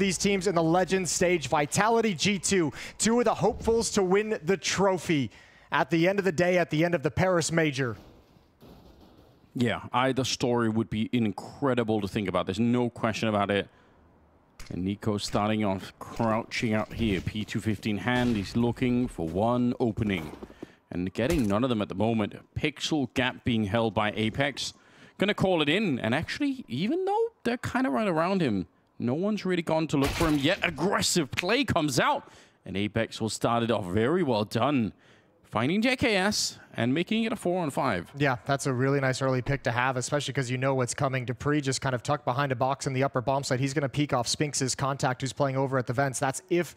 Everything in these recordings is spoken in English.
these teams in the Legends stage. Vitality G2, two of the hopefuls to win the trophy at the end of the day, at the end of the Paris Major. Yeah, either story would be incredible to think about. There's no question about it. And NiKo starting off crouching out here. P215 hand. He's looking for one opening. And getting none of them at the moment. Pixel gap being held by Apex. Gonna call it in. And actually, even though they're kind of right around him, no one's really gone to look for him yet. Aggressive play comes out. And Apex will start it off very well done finding JKS and making it a four on five. Yeah, that's a really nice early pick to have, especially because you know what's coming. dupreeh just kind of tucked behind a box in the upper bomb site. He's going to peek off Spinx's contact who's playing over at the vents. That's if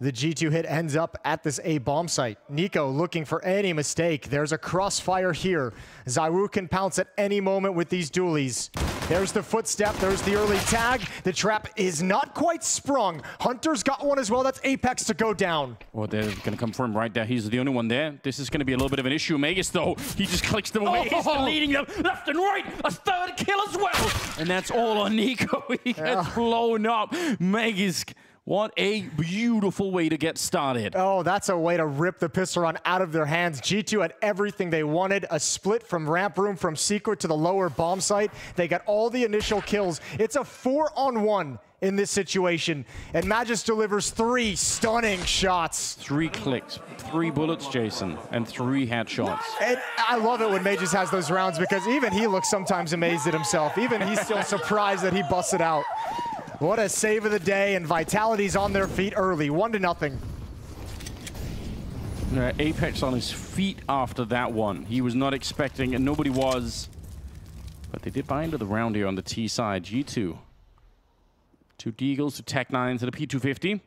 the G2 hit ends up at this A bomb site. NiKo looking for any mistake. There's a crossfire here. ZywOo can pounce at any moment with these dualies. There's the footstep. There's the early tag. The trap is not quite sprung. Hunter's got one as well. That's Apex to go down. Well, they're going to come for him right there. He's the only one there. This is going to be a little bit of an issue. Magisk, though, he just clicks them away. Oh. He's leading them left and right. A third kill as well. And that's all on NiKo. He gets yeah. blown up. Magisk what a beautiful way to get started. Oh, that's a way to rip the pistol run out of their hands. G2 had everything they wanted. A split from ramp room from Secret to the lower bomb site. They got all the initial kills. It's a four on one in this situation. And Magisk delivers three stunning shots. Three clicks, three bullets, Jason, and three headshots. And I love it when Magisk has those rounds because even he looks sometimes amazed at himself. Even he's still surprised that he busted out. What a save of the day, and Vitality's on their feet early, one to nothing. Uh, Apex on his feet after that one. He was not expecting, and nobody was. But they did buy into the round here on the T side. G2. Two Deagles, two Tech-9s, and a P250.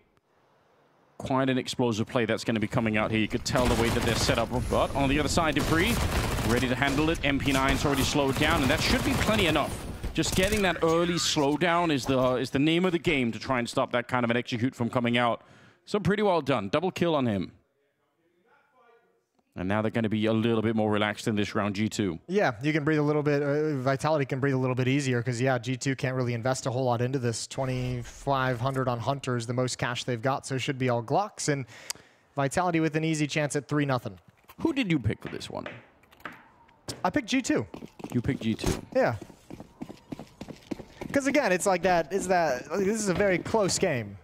Quite an explosive play that's going to be coming out here. You could tell the way that they're set up. But on the other side, dupreeh, ready to handle it. MP9's already slowed down, and that should be plenty enough. Just getting that early slowdown is the is the name of the game to try and stop that kind of an execute from coming out. So pretty well done. Double kill on him. And now they're going to be a little bit more relaxed in this round, G2. Yeah, you can breathe a little bit. Uh, Vitality can breathe a little bit easier because, yeah, G2 can't really invest a whole lot into this. 2,500 on Hunters, the most cash they've got, so it should be all Glocks. And Vitality with an easy chance at 3 nothing. Who did you pick for this one? I picked G2. You picked G2? Yeah. Because again, it's like that. Is that this is a very close game.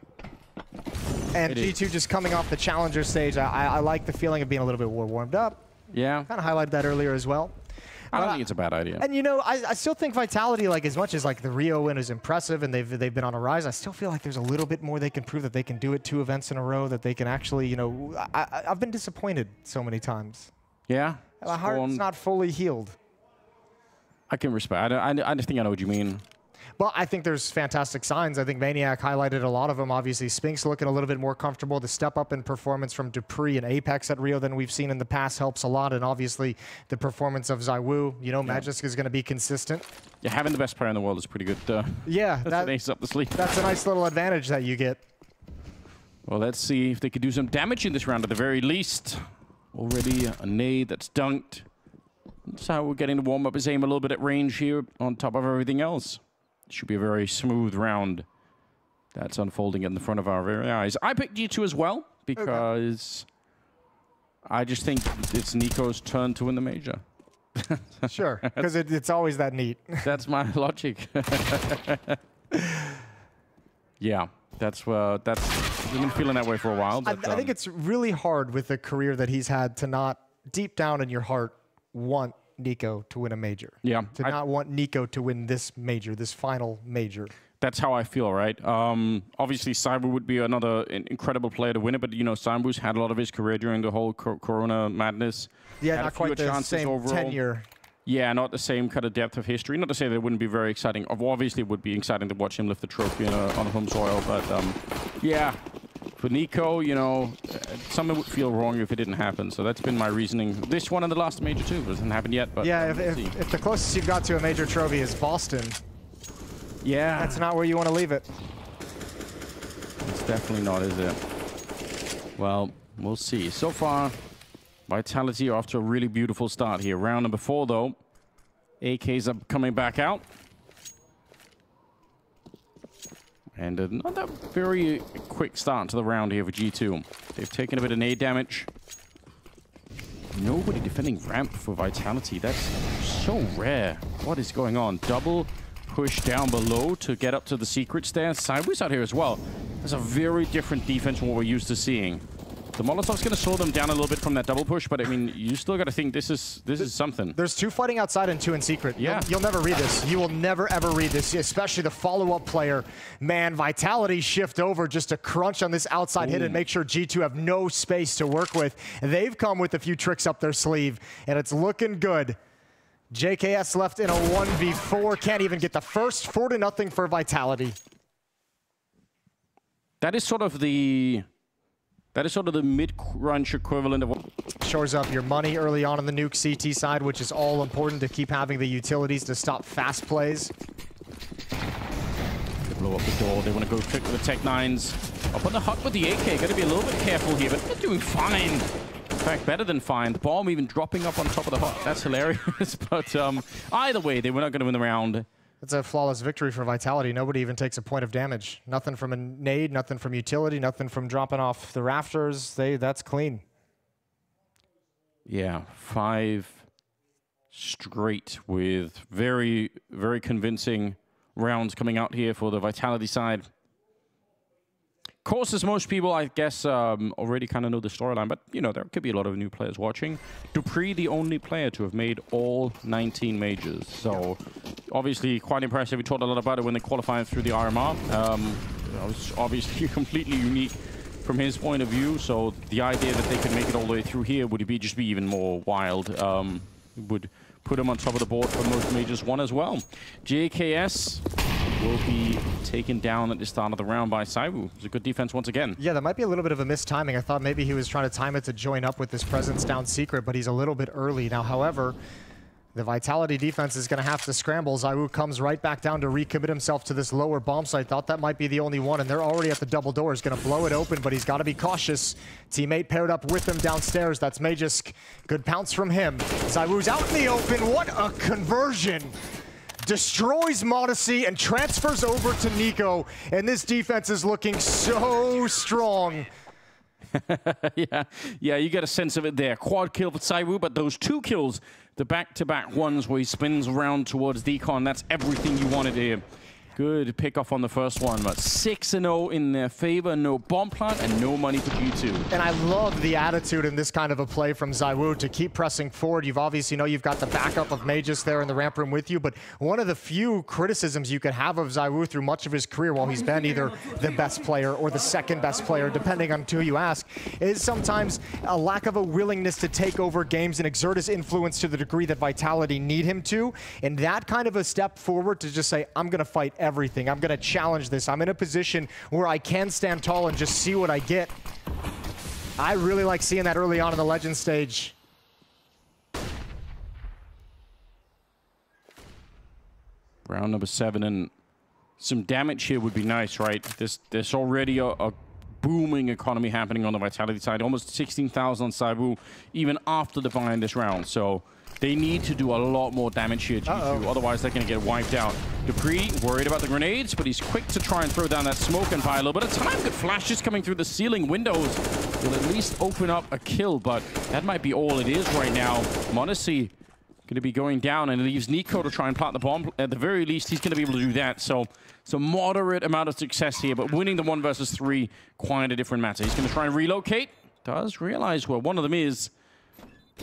And it G2 is. just coming off the challenger stage, I, I, like the feeling of being a little bit more warmed up. Yeah. Kind of highlighted that earlier as well. I don't uh, think it's a bad idea. And you know, I, I, still think Vitality, like as much as like the Rio win is impressive and they've they've been on a rise, I still feel like there's a little bit more they can prove that they can do it two events in a row, that they can actually, you know, I, have been disappointed so many times. Yeah. My heart's not fully healed. I can respect. I, I, I just think I know what you mean. But I think there's fantastic signs. I think Maniac highlighted a lot of them. Obviously, Spinx looking a little bit more comfortable. The step up in performance from dupreeh and Apex at Rio than we've seen in the past helps a lot. And obviously, the performance of ZywOo, you know, yeah. Magisk is going to be consistent. Yeah, having the best player in the world is pretty good. Uh, yeah, that's that, an ace up the sleeve. That's a nice little advantage that you get. Well, let's see if they could do some damage in this round at the very least. Already a nade that's dunked. That's how we're getting to warm up his aim a little bit at range here on top of everything else should be a very smooth round that's unfolding in the front of our very eyes. I picked G2 as well because okay. I just think it's NiKo's turn to win the major. sure, because it, it's always that neat. that's my logic. yeah, that's uh, that's I've been feeling that way for a while. But, I, I think um, it's really hard with the career that he's had to not deep down in your heart want NiKo to win a major. Yeah. To I, not want NiKo to win this major, this final major. That's how I feel, right? Um, obviously, ZywOo would be another incredible player to win it, but you know, ZywOo's had a lot of his career during the whole Corona madness. Yeah, had not quite the same overall. tenure. Yeah, not the same kind of depth of history. Not to say that it wouldn't be very exciting. Obviously, it would be exciting to watch him lift the trophy a, on home soil, but um, yeah, for NiKo, you know, uh, something would feel wrong if it didn't happen. So that's been my reasoning. This one and the last major too. It hasn't happened yet, but yeah, if, if, if, the closest you've got to a major trophy is Boston, yeah, that's not where you want to leave it. It's definitely not, is it? Well, we'll see. So far, Vitality off to a really beautiful start here. Round number four, though. AKs are coming back out. And another very quick start to the round here for G2. They've taken a bit of nade damage. Nobody defending ramp for Vitality. That's so rare. What is going on? Double push down below to get up to the secret stairs. Sideways out here as well. That's a very different defense from what we're used to seeing. The Molotov's going to slow them down a little bit from that double push, but I mean, you still got to think this is this is something. There's two fighting outside and two in secret. Yeah. You'll, you'll never read this. You will never, ever read this, especially the follow-up player. Man, Vitality shift over just to crunch on this outside Ooh. hit and make sure G2 have no space to work with. They've come with a few tricks up their sleeve, and it's looking good. JKS left in a 1v4, can't even get the first, 4 to nothing for Vitality. That is sort of the that is sort of the mid-crunch equivalent of... What... Shores up your money early on in the nuke CT side, which is all important to keep having the utilities to stop fast plays. They blow up the door. They want to go quick with the Tech 9s. Up on the hut with the AK. Got to be a little bit careful here, but they're doing fine. In fact, better than fine. The bomb even dropping up on top of the hut. That's hilarious. but um, either way, they were not going to win the round. It's a flawless victory for Vitality. Nobody even takes a point of damage. Nothing from a nade, nothing from utility, nothing from dropping off the rafters. They That's clean. Yeah, five straight with very, very convincing rounds coming out here for the Vitality side Of course, as most people, I guess, um, already kind of know the storyline, but, you know, there could be a lot of new players watching. dupreeh, the only player to have made all 19 majors. So, obviously, quite impressive. We talked a lot about it when they qualified through the RMR. Um, it was obviously completely unique from his point of view. So, the idea that they could make it all the way through here would be just be even more wild. Um, would put him on top of the board for most majors one as well. JKS will be taken down at the start of the round by ZywOo. It's a good defense once again. Yeah, that might be a little bit of a missed timing. I thought maybe he was trying to time it to join up with this presence down secret, but he's a little bit early. Now, however, the Vitality defense is going to have to scramble. ZywOo comes right back down to recommit himself to this lower bomb site. Thought that might be the only one, and they're already at the double door. He's going to blow it open, but he's got to be cautious. Teammate paired up with him downstairs. That's Magisk. Good pounce from him. ZywOo's out in the open. What a conversion destroys m0NESY and transfers over to NiKo. And this defense is looking so strong. yeah, yeah, you get a sense of it there. Quad kill for ZywOo, but those two kills, the back-to-back -back ones where he spins around towards Decon, that's everything you wanted here. Good pick off on the first one, but 6-0 in their favor. No bomb plant and no money for G2. And I love the attitude in this kind of a play from ZywOo to keep pressing forward. You've obviously know you've got the backup of Magisk there in the ramp room with you, but one of the few criticisms you could have of ZywOo through much of his career while he's been either the best player or the second best player, depending on who you ask, is sometimes a lack of a willingness to take over games and exert his influence to the degree that Vitality need him to. And that kind of a step forward to just say, I'm going to fight everything. I'm going to challenge this. I'm in a position where I can stand tall and just see what I get. I really like seeing that early on in the Legend stage. Round number seven, and some damage here would be nice, right? There's, there's already a, a booming economy happening on the Vitality side. Almost 16,000 on ZywOo, even after the buy in this round. So they need to do a lot more damage here, G2. Uh -oh. Otherwise, they're going to get wiped out. dupreeh worried about the grenades, but he's quick to try and throw down that smoke and buy a little bit of time. Good flashes coming through the ceiling windows will at least open up a kill, but that might be all it is right now. m0NESY going to be going down and leaves NiKo to try and plant the bomb. At the very least, he's going to be able to do that. So it's a moderate amount of success here, but winning the one versus three, quite a different matter. He's going to try and relocate. Does realize where one of them is.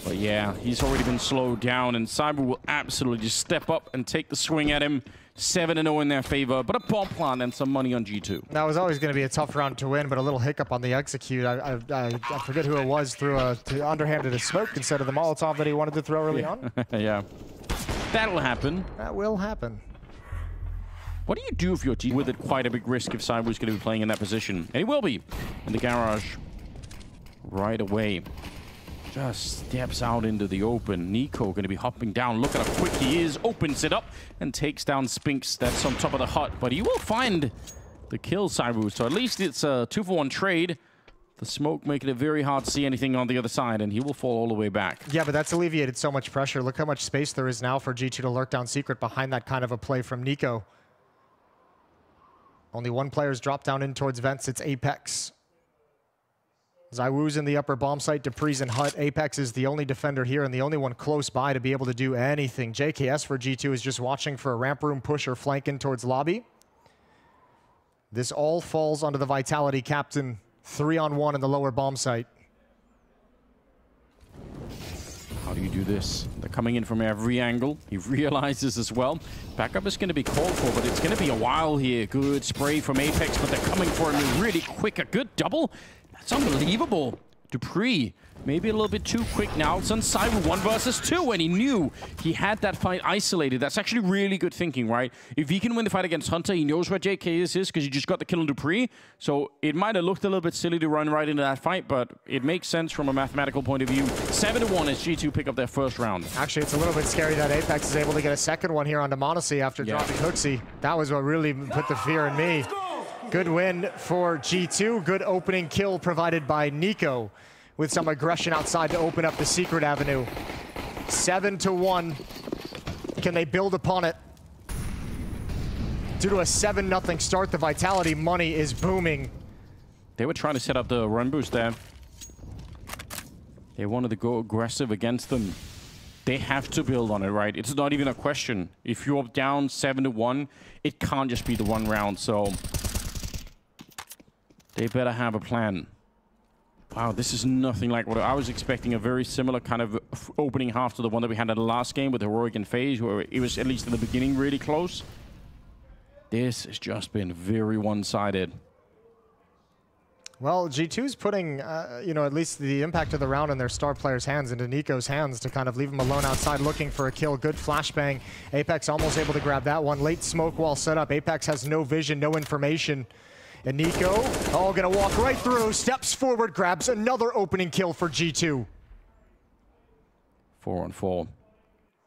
But yeah, he's already been slowed down, and ZywOo will absolutely just step up and take the swing at him. 7-0 in their favor, but a bomb plant and some money on G2. That was always going to be a tough round to win, but a little hiccup on the execute. I, I, I forget who it was, threw a underhanded a smoke instead of the Molotov that he wanted to throw early yeah. on. yeah. That'll happen. That will happen. What do you do if you're G with it quite a big risk if ZywOo's going to be playing in that position? And he will be in the garage right away just steps out into the open. NiKo going to be hopping down. Look at how quick he is. Opens it up and takes down Spinx. That's on top of the hut. But he will find the kill, ZywOo. So at least it's a two-for-one trade. The smoke making it very hard to see anything on the other side, and he will fall all the way back. Yeah, but that's alleviated so much pressure. Look how much space there is now for G2 to lurk down secret behind that kind of a play from NiKo. Only one player's dropped down in towards vents. It's Apex. ZywOo's in the upper bomb site. dupreeh's in hut. Apex is the only defender here and the only one close by to be able to do anything. JKS for G2 is just watching for a ramp room push or flank in towards lobby. This all falls onto the Vitality captain. Three on one in the lower bomb site. How do you do this? They're coming in from every angle. He realizes as well. Backup is going to be called for, but it's going to be a while here. Good spray from Apex, but they're coming for him really quick. A good double. That's unbelievable. dupreeh, Maybe a little bit too quick now. It's on side with one versus two, and he knew he had that fight isolated. That's actually really good thinking, right? If he can win the fight against Hunter, he knows where JKS is because he just got the kill on dupreeh. So it might have looked a little bit silly to run right into that fight, but it makes sense from a mathematical point of view. 7 to 1 as G2 pick up their first round. Actually, it's a little bit scary that Apex is able to get a second one here on m0NESY after yeah. dropping HooXi. That was what really put the fear in me. Good win for G2. Good opening kill provided by NiKo with some aggression outside to open up the secret avenue. Seven to one. Can they build upon it? Due to a 7 nothing start, the Vitality money is booming. They were trying to set up the run boost there. They wanted to go aggressive against them. They have to build on it, right? It's not even a question. If you're down 7 to 1, it can't just be the one round, so they better have a plan. Wow, this is nothing like what I was expecting. A very similar kind of opening half to the one that we had in the last game with Heroic and Phase, where it was, at least in the beginning, really close. This has just been very one-sided. Well, G2's putting, uh, you know, at least the impact of the round in their star player's hands, into NiKo's hands to kind of leave him alone outside looking for a kill. Good flashbang. Apex almost able to grab that one. Late smoke wall set up. Apex has no vision, no information. And NiKo, all gonna walk right through, steps forward, grabs another opening kill for G2. Four on four.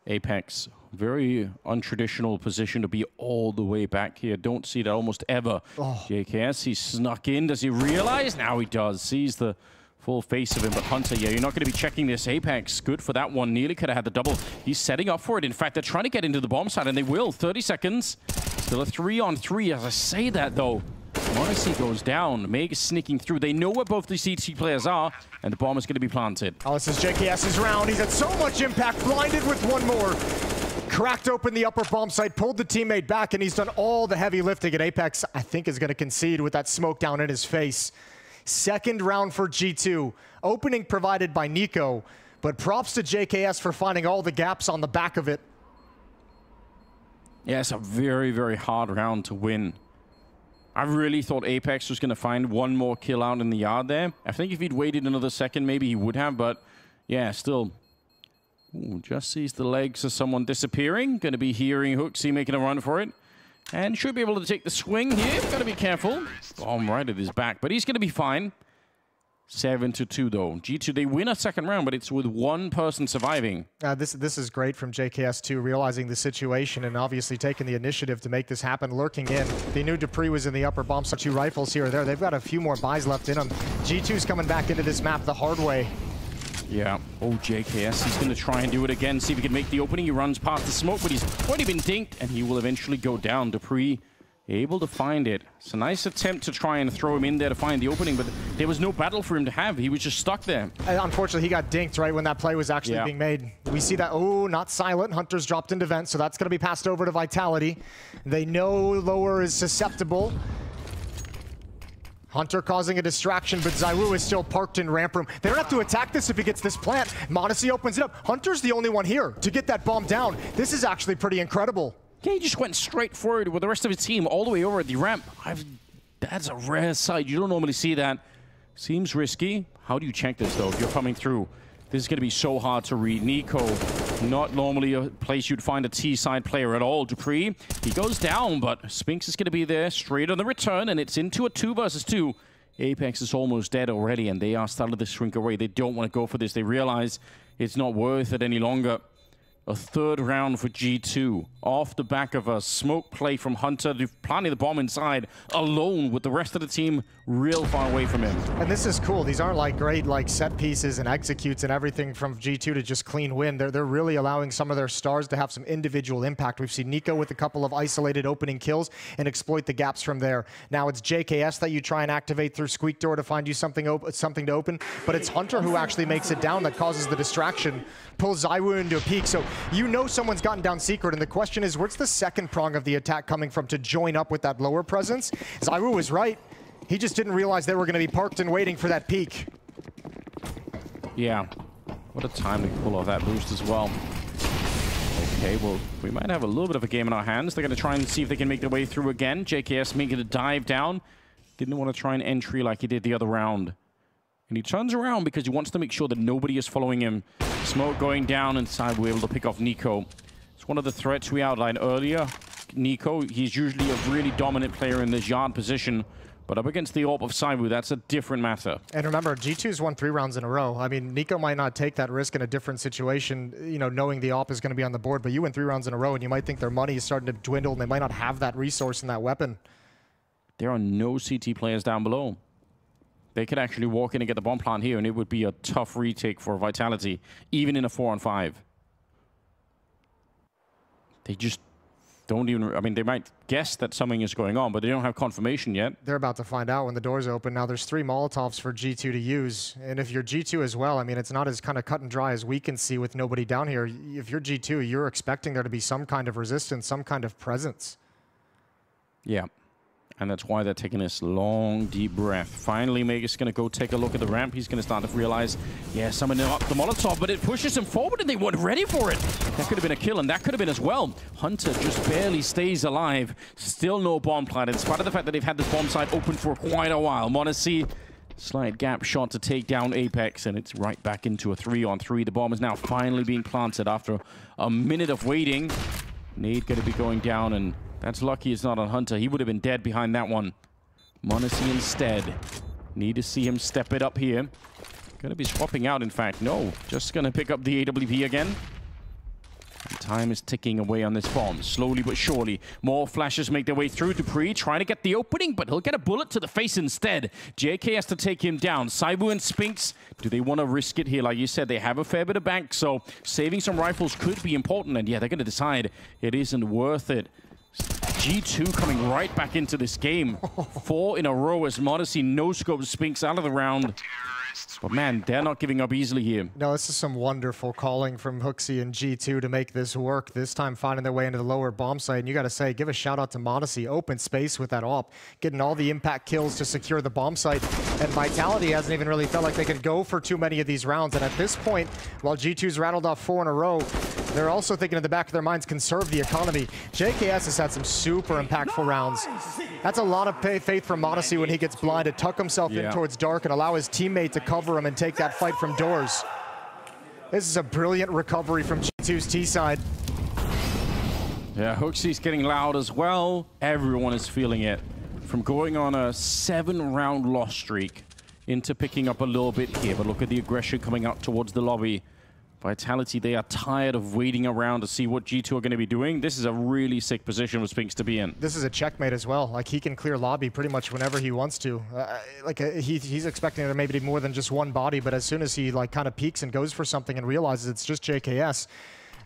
Apex, very untraditional position to be all the way back here. Don't see that almost ever. Oh. JKS, he snuck in. Does he realize? Now he does. Sees the full face of him. But Hunter, yeah, you're not going to be checking this. Apex, good for that one. Nearly could have had the double. He's setting up for it. In fact, they're trying to get into the bomb side, and they will. 30 seconds. Still a three on three. As I say that, though, m0NESY goes down. Meg is sneaking through. They know where both the CT players are, and the bomb is going to be planted. Oh, this is JKS's round. He's had so much impact, blinded with one more. Cracked open the upper bomb site, pulled the teammate back, and he's done all the heavy lifting. And Apex, I think, is going to concede with that smoke down in his face. Second round for G2. Opening provided by NiKo, but props to JKS for finding all the gaps on the back of it. Yeah, it's a very, very hard round to win. I really thought Apex was going to find one more kill out in the yard there. I think if he'd waited another second, maybe he would have, but yeah, still. Ooh, just sees the legs of someone disappearing. Going to be hearing HooXi making a run for it. And should be able to take the swing here. Got to be careful. Bomb right at his back, but he's going to be fine. 7 to 2 though. G2 they win a second round, but it's with one person surviving. Uh, this this is great from JKS2 realizing the situation and obviously taking the initiative to make this happen, lurking in. They knew dupreeh was in the upper bomb, so two rifles here or there. They've got a few more buys left in them. G2's coming back into this map the hard way. Yeah. Oh, JKS, he's going to try and do it again, see if he can make the opening. He runs past the smoke, but he's already been dinked, and he will eventually go down. dupreeh able to find it. It's a nice attempt to try and throw him in there to find the opening, but there was no battle for him to have. He was just stuck there. And unfortunately, he got dinked right when that play was actually yeah. being made. We see that, oh, not silent. Hunter's dropped into vent, so that's going to be passed over to Vitality. They know Lower is susceptible. Hunter causing a distraction, but ZywOo is still parked in ramp room. They don't have to attack this if he gets this plant. m0NESY opens it up. Hunter's the only one here to get that bomb down. This is actually pretty incredible. Yeah, he just went straight forward with the rest of his team all the way over at the ramp. I've, that's a rare sight. You don't normally see that. Seems risky. How do you check this, though, if you're coming through? This is going to be so hard to read. NiKo, not normally a place you'd find a T-side player at all. dupreeh, he goes down, but Spinx is going to be there straight on the return, and it's into a two versus two. Apex is almost dead already, and they are starting to shrink away. They don't want to go for this. They realize it's not worth it any longer. A third round for G2 off the back of a smoke play from Hunter, planting the bomb inside alone with the rest of the team real far away from him. And this is cool. These aren't like great like set pieces and executes and everything from G2 to just clean win. They're, they're really allowing some of their stars to have some individual impact. We've seen NiKo with a couple of isolated opening kills and exploit the gaps from there. Now it's JKS that you try and activate through Squeak Door to find you something, something to open, but it's Hunter who actually makes it down that causes the distraction, pulls ZywOo into a peak. So you know someone's gotten down secret, and the question is, where's the second prong of the attack coming from to join up with that lower presence? ZywOo was right. He just didn't realize they were going to be parked and waiting for that peak. Yeah. What a time to pull off that boost as well. Okay, well, we might have a little bit of a game in our hands. They're going to try and see if they can make their way through again. JKS making a dive down. Didn't want to try an entry like he did the other round. And he turns around because he wants to make sure that nobody is following him. Smoke going down inside. We're able to pick off NiKo. It's one of the threats we outlined earlier. NiKo, he's usually a really dominant player in this yard position. But up against the AWP of ZywOo, that's a different matter. And remember, G2's won three rounds in a row. I mean, NiKo might not take that risk in a different situation, you know, knowing the AWP is going to be on the board, but you win three rounds in a row, and you might think their money is starting to dwindle, and they might not have that resource and that weapon. There are no CT players down below. They could actually walk in and get the bomb plant here, and it would be a tough retake for Vitality, even in a 4 on 5. They just don't even, I mean, they might guess that something is going on, but they don't have confirmation yet. They're about to find out when the doors open. Now, there's three Molotovs for G2 to use, and if you're G2 as well, I mean, it's not as kind of cut and dry as we can see with nobody down here. If you're G2, you're expecting there to be some kind of resistance, some kind of presence. Yeah. And that's why they're taking this long, deep breath. Finally, Magus is going to go take a look at the ramp. He's going to start to realize, yeah, someone up the Molotov, but it pushes him forward and they weren't ready for it. That could have been a kill, and that could have been as well. Hunter just barely stays alive. Still no bomb plant, in spite of the fact that they've had this bomb site open for quite a while. m0NESY, slight gap shot to take down Apex, and it's right back into a three-on-three. 3 The bomb is now finally being planted after a minute of waiting. Nade going to be going down, and that's lucky it's not on Hunter. He would have been dead behind that one. m0NESY instead. Need to see him step it up here. Gonna be swapping out, in fact. No, just gonna pick up the AWP again. Time is ticking away on this bomb, slowly but surely. More flashes make their way through. dupreeh trying to get the opening, but he'll get a bullet to the face instead. JK has to take him down. ZywOo and Spinx, do they want to risk it here? Like you said, they have a fair bit of bank, so saving some rifles could be important. And yeah, they're going to decide it isn't worth it. G2 coming right back into this game. Four in a row as m0NESY no-scope Spinx out of the round. But man, they're not giving up easily here. No, this is some wonderful calling from HooXi and G2 to make this work. This time finding their way into the lower bomb site. And you got to say, give a shout out to m0NESY. Open space with that AWP. Getting all the impact kills to secure the bomb site. And Vitality hasn't even really felt like they could go for too many of these rounds. And at this point, while G2's rattled off four in a row, they're also thinking in the back of their minds, conserve the economy. JKS has had some super impactful rounds. That's a lot of faith from m0NESY when he gets blinded, tuck himself yeah. in towards dark and allow his teammate to cover him and take that fight from doors. This is a brilliant recovery from G2's T side. Yeah, HooXi's getting loud as well. Everyone is feeling it. From going on a seven round loss streak into picking up a little bit here. But look at the aggression coming out towards the lobby. Vitality, they are tired of waiting around to see what G2 are going to be doing. This is a really sick position for Spinx to be in. This is a checkmate as well. Like, he can clear lobby pretty much whenever he wants to. Uh, like, uh, he, he's expecting there maybe more than just one body, but as soon as he, like, kind of peeks and goes for something and realizes it's just JKS,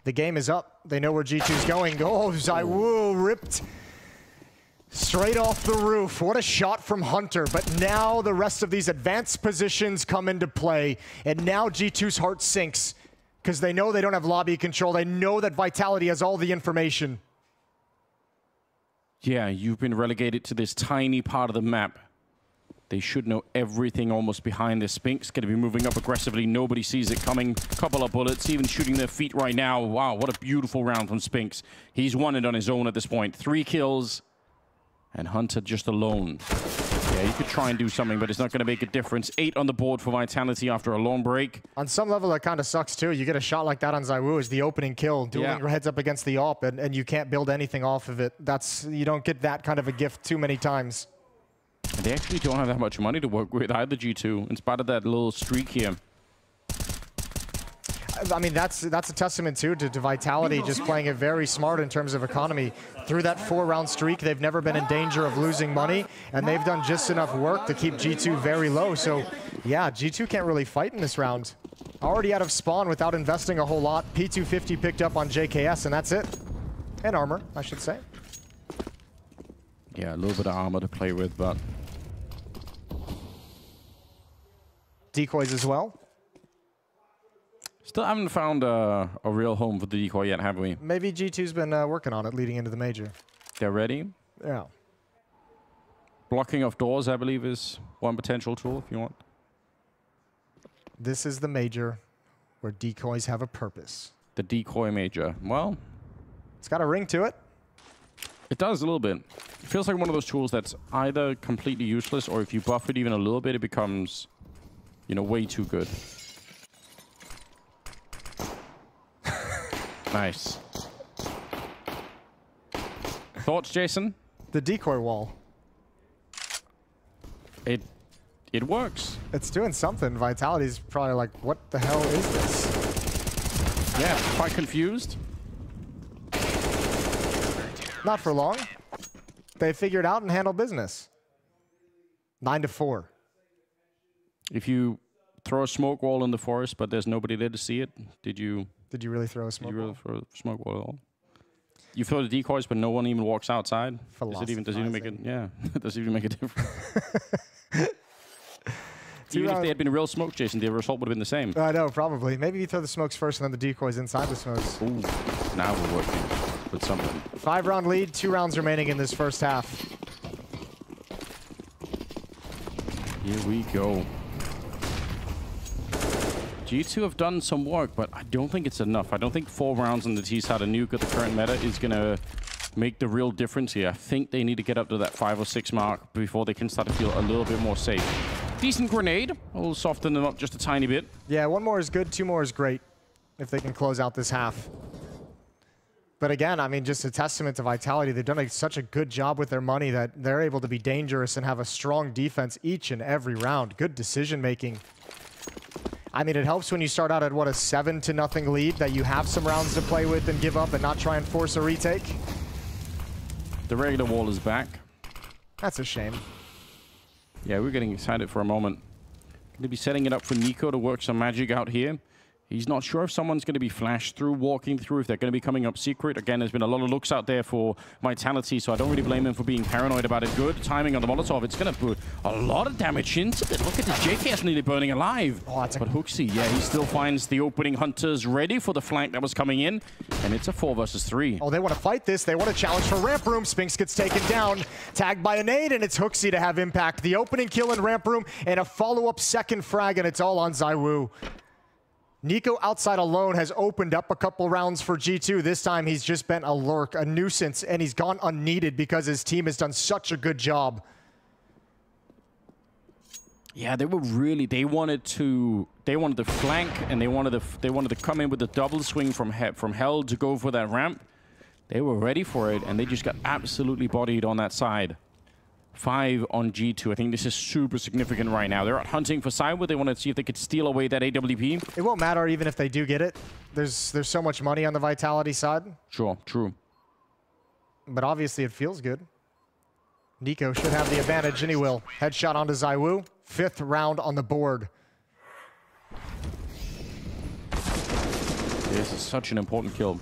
the game is up. They know where G2's going. Oh, ZywOo ripped straight off the roof. What a shot from Hunter. But now the rest of these advanced positions come into play, and now G2's heart sinks because they know they don't have lobby control. They know that Vitality has all the information. Yeah, you've been relegated to this tiny part of the map. They should know everything almost behind this. Spinx going to be moving up aggressively. Nobody sees it coming. Couple of bullets, even shooting their feet right now. Wow, what a beautiful round from Spinx. He's won it on his own at this point. Three kills, and Hunter just alone. Yeah, you could try and do something, but it's not going to make a difference. Eight on the board for Vitality after a long break. On some level, that kind of sucks, too. You get a shot like that on ZywOo as the opening kill, dueling yeah. heads up against the AWP, and, and you can't build anything off of it. That's You don't get that kind of a gift too many times. They actually don't have that much money to work with either, G2, in spite of that little streak here. I mean, that's that's a testament too to, to Vitality just playing it very smart in terms of economy. Through that four-round streak, they've never been in danger of losing money, and they've done just enough work to keep G2 very low. So, yeah, G2 can't really fight in this round. Already out of spawn without investing a whole lot. P250 picked up on JKS, and that's it. And armor, I should say. Yeah, a little bit of armor to play with, but Decoys as well. Still haven't found a, a real home for the decoy yet, have we? Maybe G2's been uh, working on it leading into the major. They're ready. Yeah. Blocking of doors, I believe, is one potential tool if you want. This is the major where decoys have a purpose. The decoy major. Well, It's got a ring to it. it does a little bit. It feels like one of those tools that's either completely useless or if you buff it even a little bit, it becomes, you know, way too good. Nice. Thoughts, Jason? The decoy wall. It it works. It's doing something. Vitality's probably like, what the hell is this? Yeah, quite confused. Not for long. They figured out and handle business. Nine to four. If you throw a smoke wall in the forest, but there's nobody there to see it, did you Did you really throw a smoke? you really wall? throw a smoke wall at all? You throw the decoys, but no one even walks outside. Does it even does it even make it? Yeah, does it even make a difference? Even if they had been real smoke, Jason, the result would have been the same. I know, probably. Maybe you throw the smokes first and then the decoys inside the smokes. Ooh, now we're working with something. Five round lead, two rounds remaining in this first half. Here we go. G2 have done some work, but I don't think it's enough. I don't think four rounds on the T-side of nuke at the current meta is going to make the real difference here. I think they need to get up to that five or six mark before they can start to feel a little bit more safe. Decent grenade. will soften them up just a tiny bit. Yeah, one more is good, two more is great if they can close out this half. But again, I mean, just a testament to Vitality. They've done a, such a good job with their money that they're able to be dangerous and have a strong defense each and every round. Good decision making. I mean, it helps when you start out at what a seven to nothing lead that you have some rounds to play with and give up and not try and force a retake. The regular wall is back. That's a shame. Yeah, we're getting excited for a moment. Going to be setting it up for NiKo to work some magic out here. He's not sure if someone's going to be flashed through, walking through, if they're going to be coming up secret. Again, there's been a lot of looks out there for Vitality, so I don't really blame him for being paranoid about it. Good timing on the Molotov. It's going to put a lot of damage into it. Look at the JKS nearly burning alive. Oh, that's but HooXi, yeah, he still finds the opening hunters ready for the flank that was coming in, and it's a four versus three. Oh, they want to fight this. They want to challenge for ramp room. Spinx gets taken down, tagged by a nade, and it's HooXi to have impact. The opening kill in ramp room and a follow-up second frag, and it's all on ZywOo. NiKo outside alone has opened up a couple rounds for G2. This time he's just been a lurk, a nuisance, and he's gone unneeded because his team has done such a good job. Yeah, they were really. They wanted to. They wanted to flank, and they wanted to. They wanted to come in with a double swing from he, from hell to go for that ramp. They were ready for it, and they just got absolutely bodied on that side. Five on G2. I think this is super significant right now. They're out hunting for Sideward. They want to see if they could steal away that AWP. It won't matter even if they do get it. There's there's so much money on the Vitality side, Sure, true. but obviously it feels good. NiKo should have the advantage, and he will. Headshot onto ZywOo. Fifth round on the board. This is such an important kill.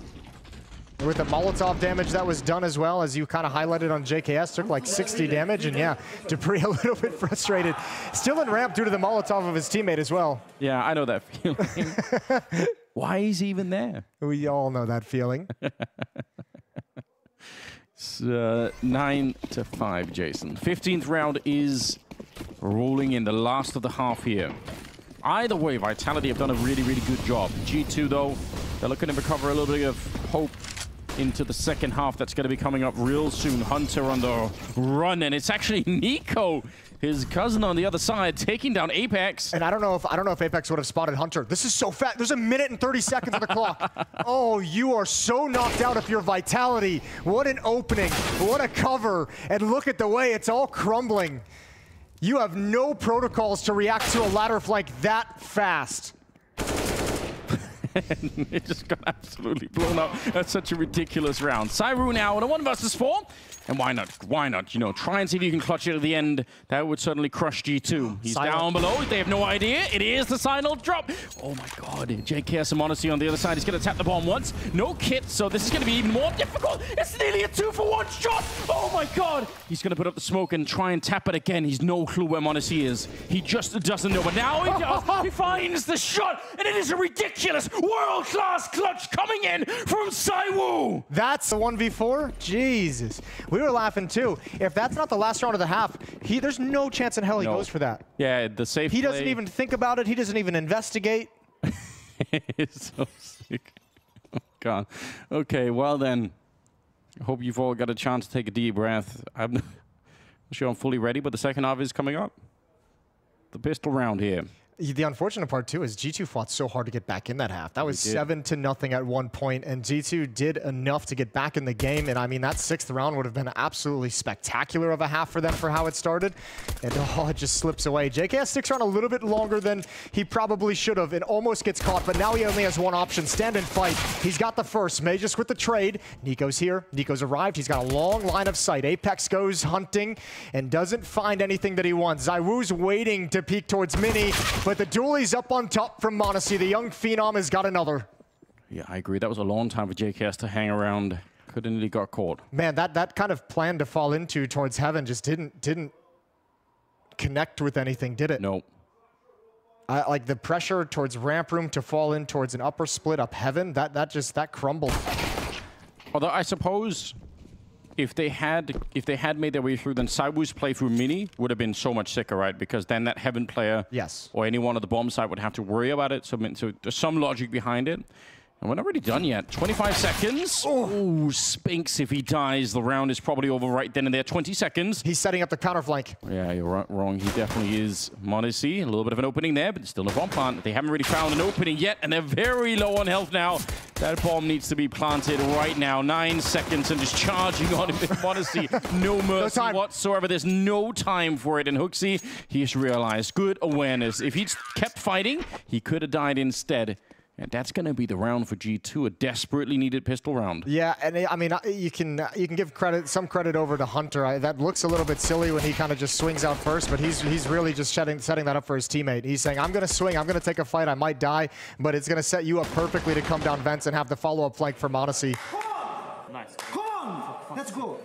With the Molotov damage that was done as well, as you kind of highlighted on JKS, took like 60 damage, and yeah, dupreeh a little bit frustrated. Still in ramp due to the Molotov of his teammate as well. Yeah, I know that feeling. Why is he even there? We all know that feeling. It's uh, nine to five, Jason. Fifteenth round is rolling in the last of the half here. Either way, Vitality have done a really, really good job. G2 though, they're looking to recover a little bit of hope into the second half. That's going to be coming up real soon. Hunter on the run, and it's actually NiKo, his cousin on the other side, taking down Apex. And I don't know if I don't know if Apex would have spotted Hunter. This is so fast. There's a minute and 30 seconds on the clock. Oh, you are so knocked out of you're Vitality. What an opening. What a cover. And look at the way it's all crumbling. You have no protocols to react to a ladder flank that fast. it just got absolutely blown up. That's such a ridiculous round. ZywOo now in a one versus four. And why not? Why not? You know, try and see if you can clutch it at the end. That would certainly crush G2. He's Silent. down below. They have no idea. It is the final drop. Oh my god. JKS and m0NESY on the other side. He's going to tap the bomb once. No kit, so this is going to be even more difficult. It's nearly a two for one shot. Oh my god. He's going to put up the smoke and try and tap it again. He's no clue where m0NESY is. He just doesn't know. But now he does. he finds the shot, and it is a ridiculous world-class clutch coming in from ZywOo. That's the 1v4? Jesus. We were laughing too. If that's not the last round of the half, he there's no chance in hell he No. goes for that. Yeah, the safe He doesn't even think about it. He doesn't even investigate. is so sick. Oh, God. Okay, well then. I hope you've all got a chance to take a deep breath. I'm not sure I'm fully ready, but the second half is coming up. The pistol round here. The unfortunate part too is G2 fought so hard to get back in that half. That was seven to nothing at one point, and G2 did enough to get back in the game. And I mean, that sixth round would have been absolutely spectacular of a half for them for how it started. And oh, it just slips away. JKS sticks around a little bit longer than he probably should have, and almost gets caught. But now he only has one option: stand and fight. He's got the first. May just with the trade. NiKo's here. NiKo's arrived. He's got a long line of sight. Apex goes hunting and doesn't find anything that he wants. ZywOo's waiting to peek towards Mini, but the duelie's up on top from m0NESY. The young phenom has got another. Yeah, I agree. That was a long time for JKS to hang around. Could have nearly got caught. Man, that, that kind of plan to fall into towards heaven just didn't didn't connect with anything, did it? No. I, like the pressure towards ramp room to fall in towards an upper split up heaven, that that just that crumbled. Although I suppose if they had if they had made their way through, then ZywOo's playthrough mini would have been so much sicker, right? Because then that heaven player Yes. or anyone at the bomb site would have to worry about it. So, so there's some logic behind it. And we're not really done yet. 25 seconds. Oh, Spinx, if he dies, the round is probably over right then and there. 20 seconds. He's setting up the counter flank. Yeah, you're right, wrong. He definitely is. m0NESY, a little bit of an opening there, but still a bomb plant. They haven't really found an opening yet, and they're very low on health now. That bomb needs to be planted right now. Nine seconds and just charging on him with m0NESY. No mercy time. whatsoever. There's no time for it. And HooXi, he's realized good awareness. If he'd kept fighting, he could have died instead. And that's going to be the round for G2, a desperately needed pistol round. Yeah, and I mean, uh, you can uh, you can give credit some credit over to Hunter. I, that looks a little bit silly when he kind of just swings out first, but he's he's really just setting setting that up for his teammate. He's saying, "I'm going to swing. I'm going to take a fight. I might die, but it's going to set you up perfectly to come down vents and have the follow up flank for m0NESY." Come on, let's go.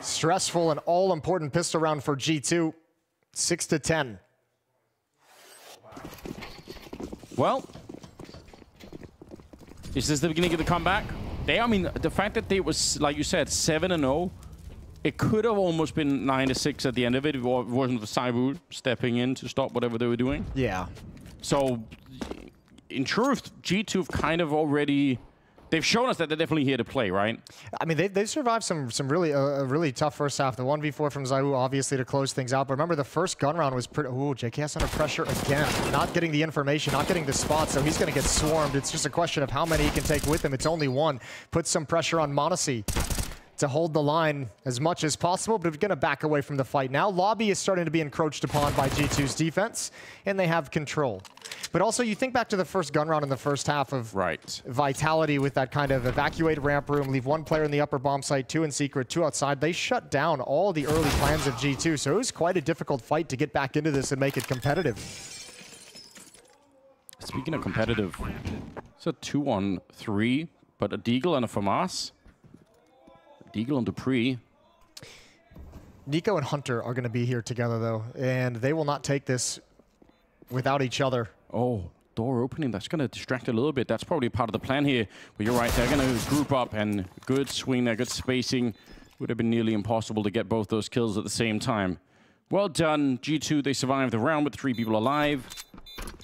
Stressful and all important pistol round for G2, six to ten. Well, is this the beginning of the comeback? They, I mean, the fact that they was, like you said, 7 and 0, it could have almost been 9 to 6 at the end of it if it wasn't for ZywOo stepping in to stop whatever they were doing. Yeah, So, in truth, G2 have kind of already. They've shown us that they're definitely here to play, right? I mean, they they survived some some really uh, really tough first half. The one v four from ZywOo obviously to close things out. But remember, the first gun round was pretty. Ooh, JKS under pressure again. Not getting the information, not getting the spot, so he's going to get swarmed. It's just a question of how many he can take with him. It's only one. Put some pressure on m0NESY to hold the line as much as possible, but we're going to back away from the fight now. Lobby is starting to be encroached upon by G2's defense, and they have control. But also, you think back to the first gun round in the first half of Right. vitality with that kind of evacuate ramp room, leave one player in the upper bomb site, two in secret, two outside. They shut down all the early plans of G2, so it was quite a difficult fight to get back into this and make it competitive. Speaking of competitive, it's a 2 on 3, but a Deagle and a Famas. Deagle and dupreeh. NiKo and Hunter are going to be here together, though, and they will not take this without each other. Oh, door opening. That's going to distract a little bit. That's probably part of the plan here. But you're right. They're going to group up and good swing there, good spacing. Would have been nearly impossible to get both those kills at the same time. Well done, G2. They survived the round with three people alive.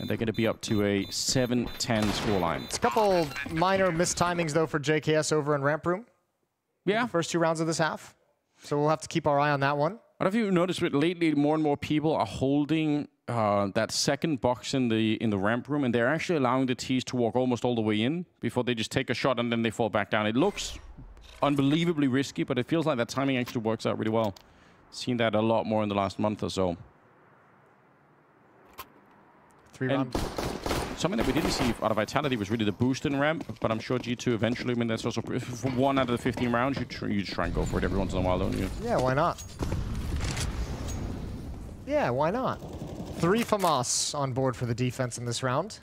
And they're going to be up to a 7-10 scoreline. It's a couple minor mistimings, though, for JKS over in ramp room. Yeah. First two rounds of this half. So we'll have to keep our eye on that one. I don't know if you've noticed, but lately more and more people are holding uh, that second box in the in the ramp room, and they're actually allowing the tees to walk almost all the way in before they just take a shot and then they fall back down. It looks unbelievably risky, but it feels like that timing actually works out really well. Seen that a lot more in the last month or so. Three And round. Something that we didn't see out of Vitality was really the boost in ramp, but I'm sure G2 eventually, mean, that's also, for one out of the 15 rounds, you, tr you try and go for it every once in a while, don't you? Yeah, why not? Yeah, why not? Three FAMAS on board for the defense in this round.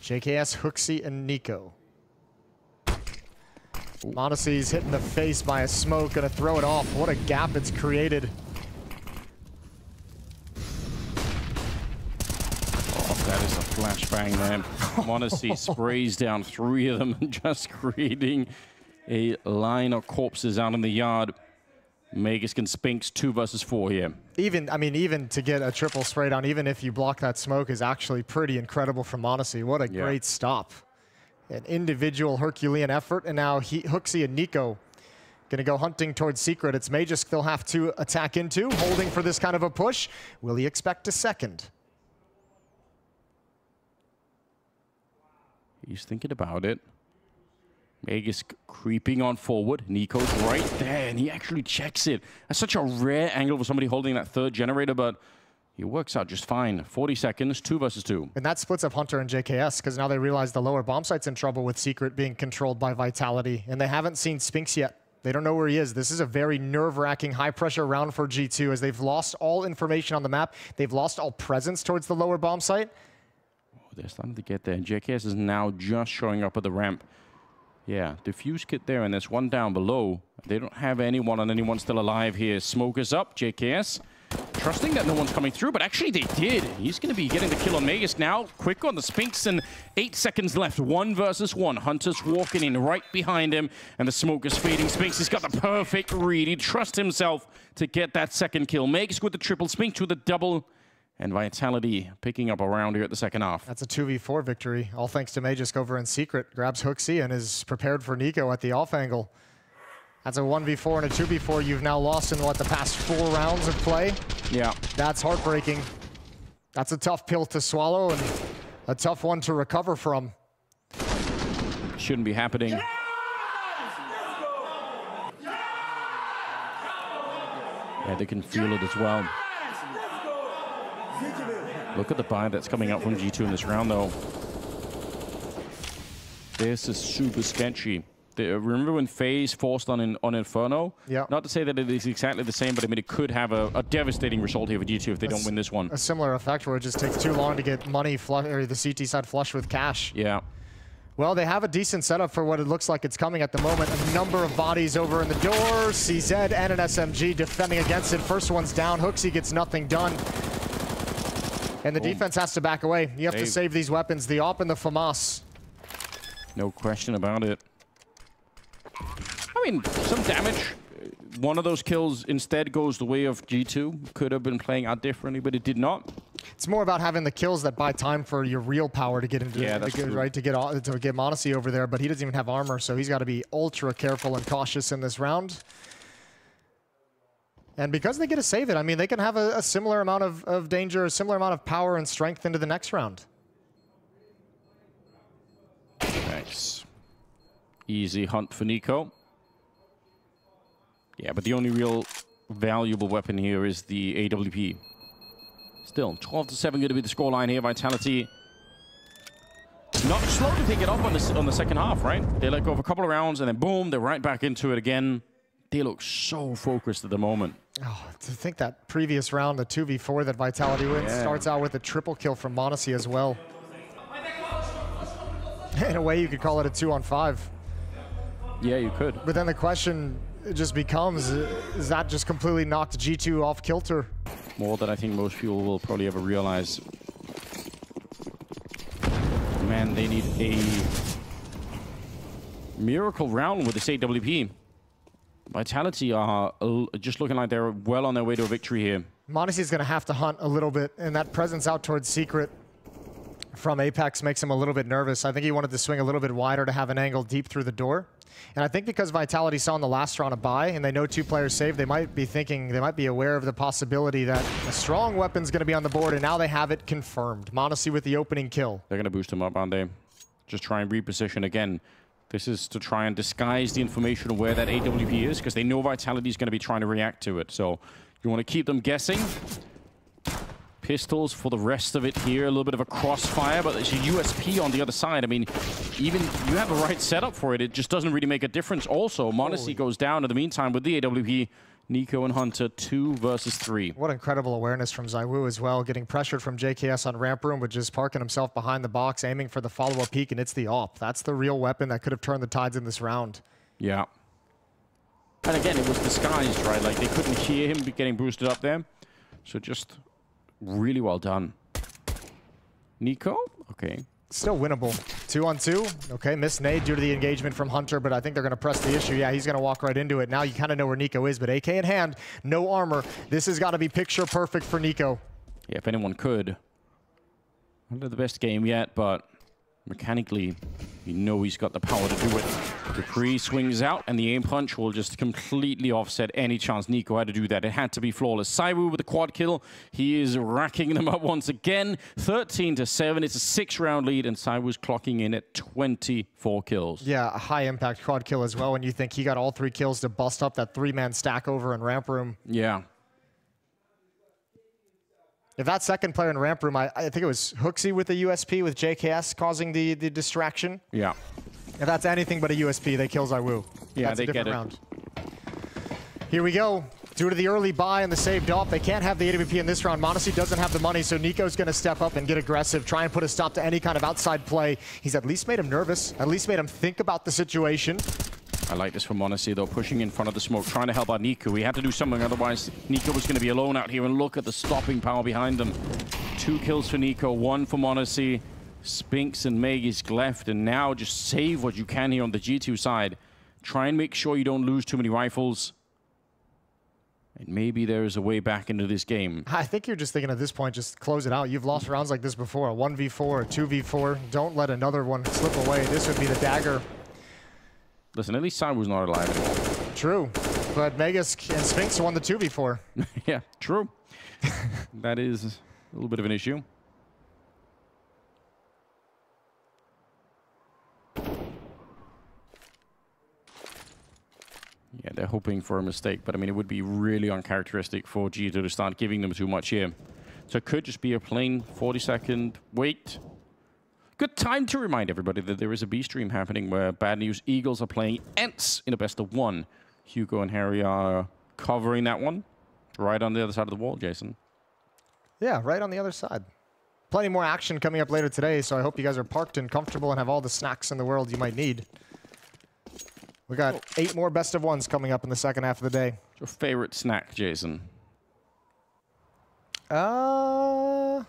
JKS, HooXi, and NiKo. m0NESY's hit in the face by a smoke, gonna throw it off. What a gap it's created. Flashbang there. m0NESY sprays down three of them, and just creating a line of corpses out in the yard. Magisk and Spinx two versus four here. Even, I mean, even to get a triple spray down, even if you block that smoke, is actually pretty incredible from m0NESY. What a yeah. great stop. An individual Herculean effort, and now he, HooXi and NiKo Gonna go hunting towards Secret. It's Magisk they'll have to attack into, holding for this kind of a push. Will he expect a second? He's thinking about it. Meg is creeping on forward. NiKo's right there, and he actually checks it. That's such a rare angle for somebody holding that third generator, but he works out just fine. 40 seconds, two versus two. And that splits up Hunter and JKS, because now they realize the lower bomb site's in trouble with Secret being controlled by Vitality, and they haven't seen Spinx yet. They don't know where he is. This is a very nerve-wracking, high-pressure round for G2, as they've lost all information on the map. They've lost all presence towards the lower bomb site. They're starting to get there. JKS is now just showing up at the ramp. Yeah, defuse kit there, and there's one down below. They don't have anyone and anyone still alive here. Smoke is up, JKS. Trusting that no one's coming through, but actually they did. He's going to be getting the kill on Magisk now. Quick on the Spinx, and eight seconds left. One versus one. Hunter's walking in right behind him, and the smoke is fading. Spinx has got the perfect read. He trusts himself to get that second kill. Magisk with the triple, Spinx with the double and Vitality picking up around here at the second half. That's a 2v4 victory, all thanks to Magisk over in secret. Grabs HooXi and is prepared for NiKo at the off angle. That's a 1v4 and a 2v4 you've now lost in, what, the past four rounds of play? Yeah. That's heartbreaking. That's a tough pill to swallow and a tough one to recover from. Shouldn't be happening. Yeah, they can feel it as well. Look at the buy that's coming out from G2 in this round, though. This is super sketchy. The, uh, remember when FaZe forced on in, on Inferno? Yeah. Not to say that it is exactly the same, but I mean, it could have a, a devastating result here for G2 if they a don't win this one. A similar effect where it just takes too long to get money, flush, or the CT side flush with cash. Yeah. Well, they have a decent setup for what it looks like it's coming at the moment. A number of bodies over in the door. CZ and an SMG defending against it. First one's down. HooXi gets nothing done. And the Boom. defense has to back away. You have save. to save these weapons. The AWP and the FAMAS. No question about it. I mean, some damage. One of those kills instead goes the way of G2. Could have been playing out differently, but it did not. It's more about having the kills that buy time for your real power to get into yeah, that's get, right to get to get m0NESY over there, but he doesn't even have armor, so he's got to be ultra careful and cautious in this round. And because they get to save it, I mean, they can have a, a similar amount of, of danger, a similar amount of power and strength into the next round. Nice. Easy hunt for NiKo. Yeah, but the only real valuable weapon here is the AWP. Still, 12 to 7 going to be the scoreline here. Vitality not slow to pick it up on the, on the second half, right? They let go of a couple of rounds and then boom, they're right back into it again. They look so focused at the moment. Oh, to think that previous round, the 2v4 that Vitality wins, yeah. starts out with a triple kill from m0NESY as well. In a way, you could call it a two on five. Yeah, you could. But then the question just becomes, is that just completely knocked G2 off kilter? More than I think most people will probably ever realize. Man, they need a miracle round with this AWP. Vitality are just looking like they're well on their way to a victory here. m0NESY is going to have to hunt a little bit, and that presence out towards Secret from Apex makes him a little bit nervous. I think he wanted to swing a little bit wider to have an angle deep through the door. And I think because Vitality saw in the last round a buy and they know two players saved, they might be thinking, they might be aware of the possibility that a strong weapon's going to be on the board, and now they have it confirmed. m0NESY with the opening kill. They're going to boost him up, aren't they? Just try and reposition again. This is to try and disguise the information of where that AWP is, because they know Vitality is going to be trying to react to it. So you want to keep them guessing. Pistols for the rest of it here. A little bit of a crossfire, but there's a USP on the other side. I mean, even you have the right setup for it. It just doesn't really make a difference. Also, m0NESY goes down in the meantime with the AWP. NiKo and Hunter, two versus three. What incredible awareness from ZywOo as well, getting pressured from JKS on ramp room, but just parking himself behind the box, aiming for the follow-up peek, and it's the AWP. That's the real weapon that could have turned the tides in this round. Yeah. And again, it was disguised, right? Like, they couldn't hear him getting boosted up there. So just really well done. NiKo? Okay. Still winnable. Two on two. Okay, missed nade due to the engagement from Hunter, but I think they're going to press the issue. Yeah, he's going to walk right into it. Now you kind of know where NiKo is, but AK in hand, no armor. This has got to be picture perfect for NiKo. Yeah, if anyone could. Not the best game yet, but mechanically, you know he's got the power to do it. dupreeh swings out, and the aim punch will just completely offset any chance NiKo had to do that. It had to be flawless. ZywOo with the quad kill. He is racking them up once again. 13 to 7. It's a six-round lead, and ZywOo's clocking in at 24 kills. Yeah, a high-impact quad kill as well when you think he got all three kills to bust up that three-man stack over in ramp room. Yeah. If that second player in ramp room, I, I think it was HooXi with the USP with JKS causing the, the distraction. Yeah. If that's anything but a USP, they kill ZywOo. Yeah, that's they a different get it. round. Here we go. Due to the early buy and the saved off, they can't have the AWP in this round. m0NESY doesn't have the money, so NiKo's going to step up and get aggressive, try and put a stop to any kind of outside play. He's at least made him nervous, at least made him think about the situation. I like this from m0NESY, though, pushing in front of the smoke, trying to help out NiKo. He had to do something, otherwise NiKo was going to be alone out here, and look at the stopping power behind them. Two kills for NiKo, one for m0NESY. And Meg left, and now just save what you can here on the G2 side. Try and make sure you don't lose too many rifles. And maybe there is a way back into this game. I think you're just thinking at this point, just close it out. You've lost rounds like this before, a 1v4, a 2v4. Don't let another one slip away. This would be the dagger. Listen, at least ZywOo's not alive. True, but Magisk and Spinx won the 2v4. yeah, true. that is a little bit of an issue. Yeah, they're hoping for a mistake, but I mean, it would be really uncharacteristic for G2 to start giving them too much here. So it could just be a plain 40 second wait. Good time to remind everybody that there is a B stream happening where Bad News Eagles are playing ENCE in a best of one. Hugo and Harry are covering that one right on the other side of the wall, Jason. Yeah, right on the other side. Plenty more action coming up later today, so I hope you guys are parked and comfortable and have all the snacks in the world you might need. We got eight more best of ones coming up in the second half of the day. What's your favorite snack, Jason? Uh,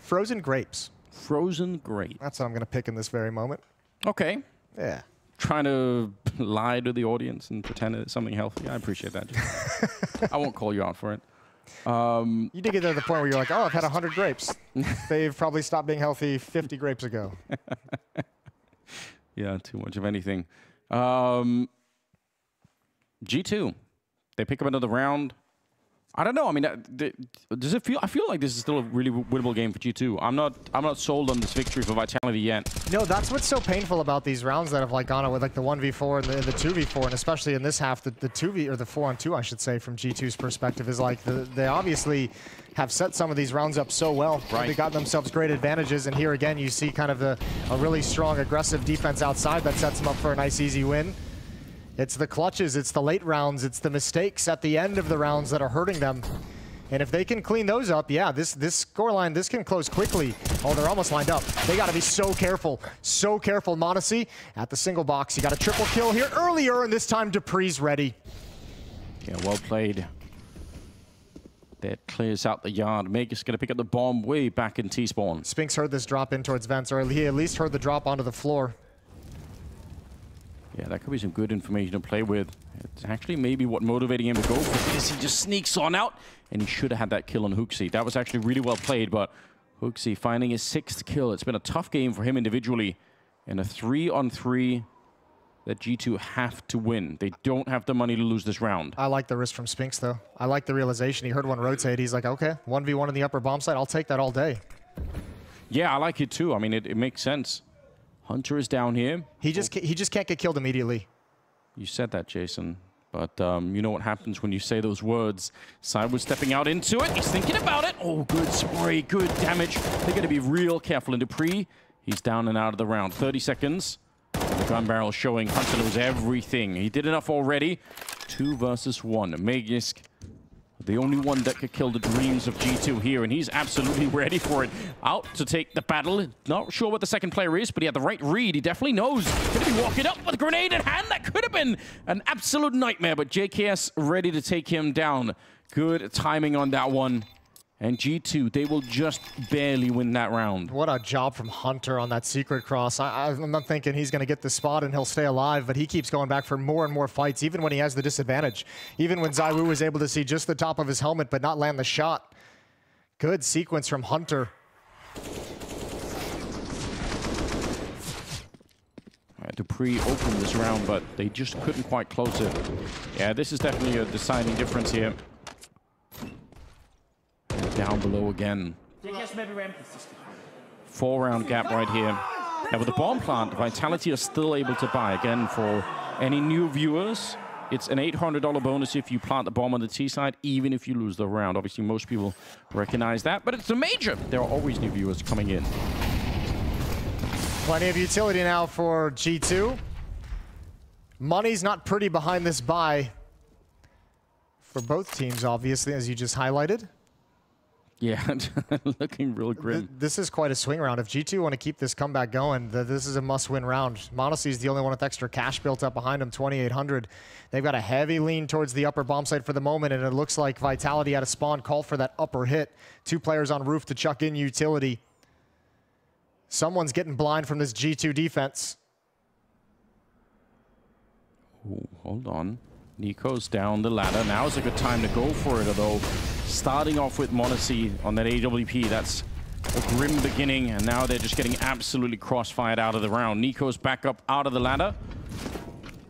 frozen grapes. Frozen grape. That's what I'm going to pick in this very moment. Okay. Yeah. Trying to lie to the audience and pretend it's something healthy. I appreciate that. I won't call you out for it. Um, You did get to the point where you're like, oh, I've had 100 grapes. They've probably stopped being healthy 50 grapes ago. yeah, too much of anything. Um, G2, they pick up another round. I don't know. I mean, uh, does it feel? I feel like this is still a really winnable game for G2. I'm not. I'm not sold on this victory for Vitality yet. No, that's what's so painful about these rounds that have like gone out with like the one v four and the, the two v four, and especially in this half, the, the two v or the four on two, I should say, from G2's perspective, is like the, they obviously have set some of these rounds up so well. Right. They got themselves great advantages, and here again, you see kind of the a really strong aggressive defense outside that sets them up for a nice easy win. It's the clutches, it's the late rounds, it's the mistakes at the end of the rounds that are hurting them. And if they can clean those up, yeah, this this scoreline, this can close quickly. Oh, they're almost lined up. They got to be so careful, so careful. m0NESY at the single box. He got a triple kill here earlier, and this time dupreeh's ready. Yeah, well played. That clears out the yard. Magisk going to pick up the bomb way back in T-spawn. Spinx heard this drop in towards vents, or he at least heard the drop onto the floor. Yeah, that could be some good information to play with. It's actually maybe what motivating him to go for this. He just sneaks on out, and he should have had that kill on HooXi. That was actually really well played, but HooXi finding his sixth kill. It's been a tough game for him individually, and a three-on-three that G2 have to win. They don't have the money to lose this round. I like the risk from Spinx, though. I like the realization. He heard one rotate. He's like, okay, 1v1 in the upper bomb site. I'll take that all day. Yeah, I like it too. I mean, it, it makes sense. Hunter is down here. He just he just can't get killed immediately. You said that, Jason. But um, you know what happens when you say those words. Sideward stepping out into it. He's thinking about it. Oh, good spray, good damage. They're going to be real careful. And dupreeh, he's down and out of the round. 30 seconds. The gun barrel showing Hunter knows everything. He did enough already. Two versus one. Magisk the only one that could kill the dreams of G2 here, and he's absolutely ready for it. Out to take the battle. Not sure what the second player is, but he had the right read. He definitely knows. To be walking up with a grenade in hand. That could have been an absolute nightmare, but JKS ready to take him down. Good timing on that one. And G2, they will just barely win that round. What a job from Hunter on that secret cross. I, am not thinking he's going to get the spot and he'll stay alive, but he keeps going back for more and more fights, even when he has the disadvantage. Even when ZywOo was able to see just the top of his helmet but not land the shot. Good sequence from Hunter. dupreeh opened this round, but they just couldn't quite close it. Yeah, this is definitely a deciding difference here down below again. Four round gap right here. Now with the bomb plant, Vitality are still able to buy. Again, for any new viewers, it's an $800 bonus if you plant the bomb on the T side, even if you lose the round. Obviously, most people recognize that, but it's a major. There are always new viewers coming in. Plenty of utility now for G2. Money's not pretty behind this buy for both teams, obviously, as you just highlighted. Yeah, looking real grim. This is quite a swing round. If G2 want to keep this comeback going, this is a must-win round. m0NESY is the only one with extra cash built up behind him, 2,800. They've got a heavy lean towards the upper bomb site for the moment, and it looks like Vitality at a spawn call for that upper hit. Two players on roof to chuck in utility. Someone's getting blind from this G2 defense. Ooh, hold on. NiKo's down the ladder. Now is a good time to go for it, although starting off with m0NESY on that AWP, that's a grim beginning, and now they're just getting absolutely crossfired out of the round. NiKo's back up out of the ladder,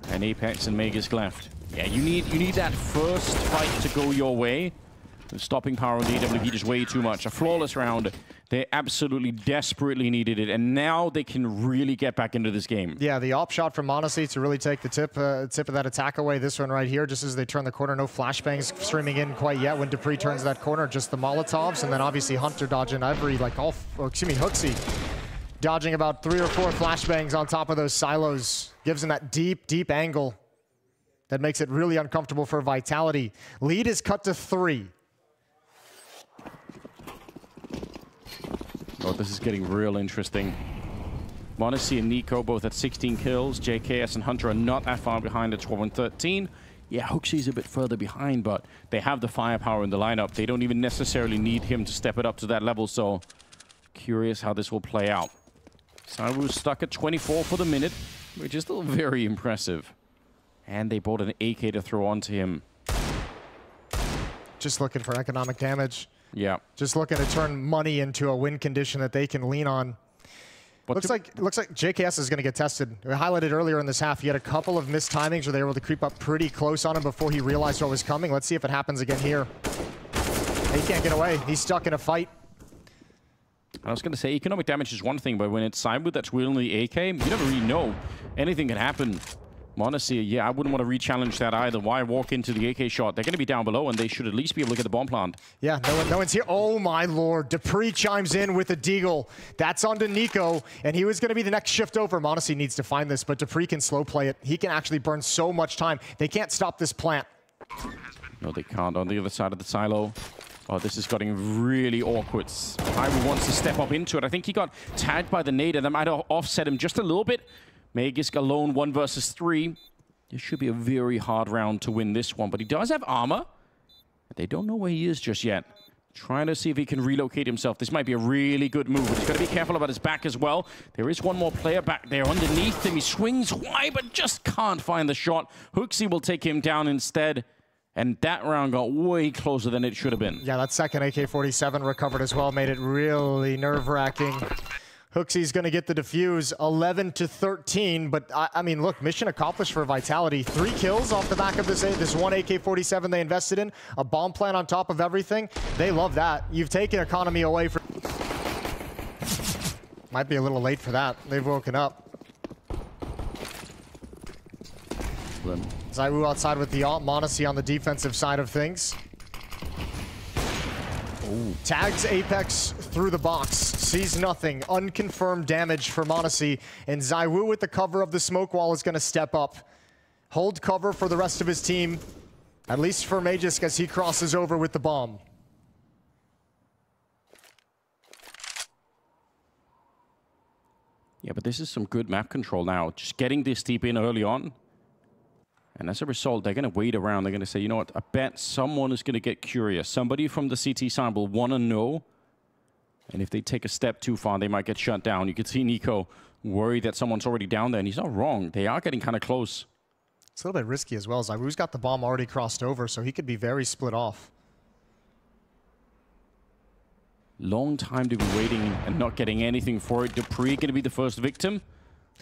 and Apex and Magisk left. Yeah, you need you need that first fight to go your way. The stopping power on the AWP just way too much. A flawless round they absolutely desperately needed it, and now they can really get back into this game. Yeah, the op shot from m0NESY to really take the tip uh, tip of that attack away. This one right here, just as they turn the corner, no flashbangs streaming in quite yet when dupreeh turns that corner, just the Molotovs, and then obviously Hunter dodging every, like all, oh, excuse me, HooXi dodging about three or four flashbangs on top of those silos. Gives him that deep, deep angle that makes it really uncomfortable for Vitality. Lead is cut to three. Oh, this is getting real interesting. m0NESY and NiKo both at 16 kills. JKS and Hunter are not that far behind at 12 and 13. Yeah, HooXi's a bit further behind, but they have the firepower in the lineup. They don't even necessarily need him to step it up to that level, so curious how this will play out. ZywOo's stuck at 24 for the minute, which is still very impressive. And they bought an AK to throw onto him. Just looking for economic damage. Yeah. Just looking to turn money into a win condition that they can lean on. What looks like looks like JKS is going to get tested. We highlighted earlier in this half, he had a couple of missed timings where they were able to creep up pretty close on him before he realized what was coming. Let's see if it happens again here. He can't get away. He's stuck in a fight. I was going to say, economic damage is one thing, but when it's with that's wielding the AK, you never really know. Anything can happen. Honestly, yeah, I wouldn't want to re-challenge that either. Why walk into the AK shot? They're going to be down below, and they should at least be able to get the bomb plant. Yeah, no, one, no one's here. Oh, my lord. dupreeh chimes in with a deagle. That's onto NiKo, and he was going to be the next shift over. m0NESY needs to find this, but dupreeh can slow play it. He can actually burn so much time. They can't stop this plant. No, they can't. On the other side of the silo. Oh, this is getting really awkward. Pyro wants to step up into it. I think he got tagged by the nade, and that might have offset him just a little bit. Magisk alone, one versus three. This should be a very hard round to win this one, but he does have armor. They don't know where he is just yet. Trying to see if he can relocate himself. This might be a really good move, but he's got to be careful about his back as well. There is one more player back there underneath him. He swings wide, but just can't find the shot. HooXi will take him down instead. And that round got way closer than it should have been. Yeah, that second AK-47 recovered as well made it really nerve-wracking. HooXi's going to get the defuse 11 to 13. But I, I, mean, look, mission accomplished for Vitality. Three kills off the back of this eh, this one AK-47 they invested in, a bomb plant on top of everything. They love that. You've taken economy away from. Might be a little late for that. They've woken up. ZywOo outside with the alt. m0NESY on the defensive side of things. Ooh. Tags Apex through the box, sees nothing. Unconfirmed damage for m0NESY, and ZywOo with the cover of the smoke wall is going to step up. Hold cover for the rest of his team, at least for Magisk as he crosses over with the bomb. Yeah, but this is some good map control now. Just getting this deep in early on. And as a result, they're going to wait around. They're going to say, you know what, I bet someone is going to get curious. Somebody from the CT side will want to know. And if they take a step too far, they might get shut down. You can see NiKo worried that someone's already down there, and he's not wrong. They are getting kind of close. It's a little bit risky as well. ZywOo's got the bomb already crossed over, so he could be very split off. Long time to be waiting and not getting anything for it. dupreeh going to be the first victim.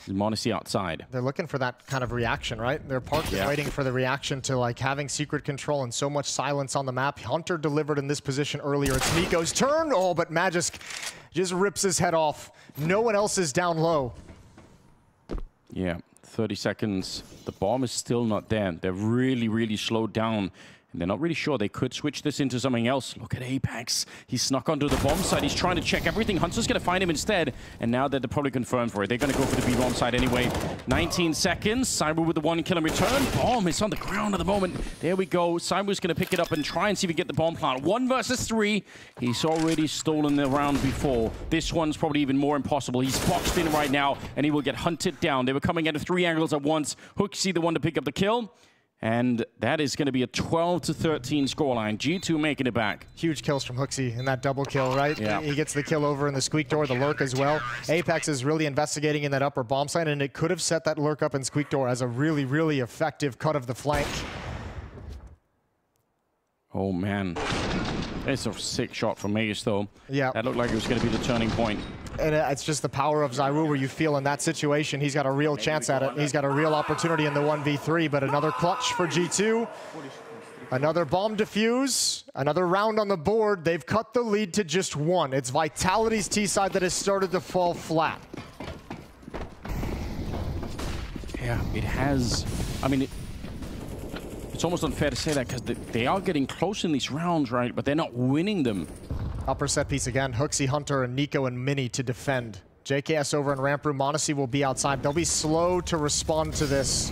m0NESY outside. They're looking for that kind of reaction, right? They're parked yeah. waiting for the reaction to like having secret control and so much silence on the map. Hunter delivered in this position earlier. It's NiKo's turn. Oh, but Magisk just rips his head off. No one else is down low. Yeah, 30 seconds. The bomb is still not there. They're really, really slowed down and they're not really sure. They could switch this into something else. Look at Apex. He snuck onto the bomb site. He's trying to check everything. Hunter's going to find him instead. And now they're probably confirmed for it. They're going to go for the B-bomb site anyway. 19 seconds. Cyber with the one kill in return. Bomb is on the ground at the moment. There we go. Cyber's going to pick it up and try and see if he can get the bomb plant. One versus three. He's already stolen the round before. This one's probably even more impossible. He's boxed in right now, and he will get hunted down. They were coming at three angles at once. HooXi the one to pick up the kill. And that is going to be a 12 to 13 scoreline. G2 making it back. Huge kills from HooXi in that double kill, right? Yeah. He gets the kill over in the squeak door, the lurk as well. Apex is really investigating in that upper bomb site, and it could have set that lurk up in squeak door as a really, really effective cut of the flank. Oh, man. It's a sick shot from Magisk, though. Yeah. That looked like it was going to be the turning point. and it's just the power of ZywOo where you feel in that situation he's got a real chance at it. He's got a real opportunity in the 1v3, but another clutch for G2. Another bomb defuse, another round on the board. They've cut the lead to just one. It's Vitality's T side that has started to fall flat. Yeah, it has. I mean, it, it's almost unfair to say that because they, are getting close in these rounds, right? But they're not winning them. Upper set piece again. HooXi, Hunter, and NiKo and Mini to defend. JKS over in ramp room. m0NESY will be outside. They'll be slow to respond to this.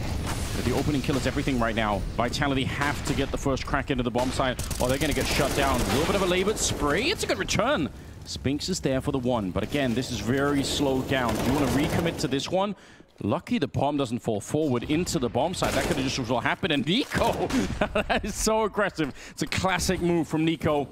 The opening kill is everything right now. Vitality have to get the first crack into the bomb site or they're going to get shut down. A little bit of a labored spray. It's a good return. Spinx is there for the one. But again, this is very slowed down. You want to recommit to this one? Lucky the bomb doesn't fall forward into the bomb site. That could have just as happened. And NiKo, that is so aggressive. It's a classic move from NiKo.